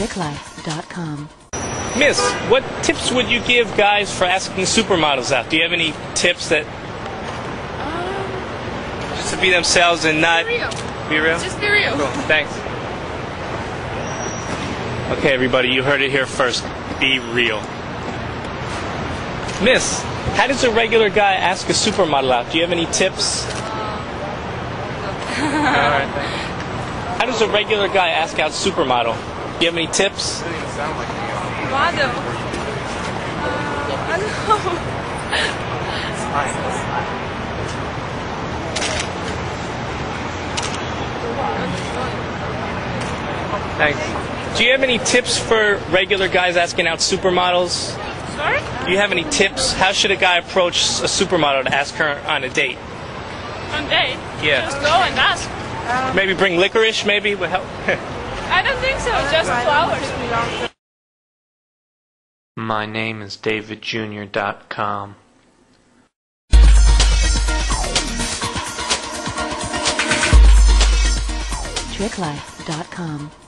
TrickLife.com. Miss, what tips would you give guys for asking supermodels out? Do you have any tips that um, just to be themselves and not Be real. be real? Just be real. Cool. Thanks. Okay, everybody, you heard it here first. Be real. Miss, how does a regular guy ask a supermodel out? Do you have any tips? Uh, All right. How does a regular guy ask out supermodel? Do you have any tips? Model. Uh, I don't know. Thanks. Do you have any tips for regular guys asking out supermodels? Sorry? Do you have any tips? How should a guy approach a supermodel to ask her on a date? On date? Yeah. Just go and ask. Maybe bring licorice, maybe would help. I don't so. Just flowers. My name is davidjr.com. TrickLife.com.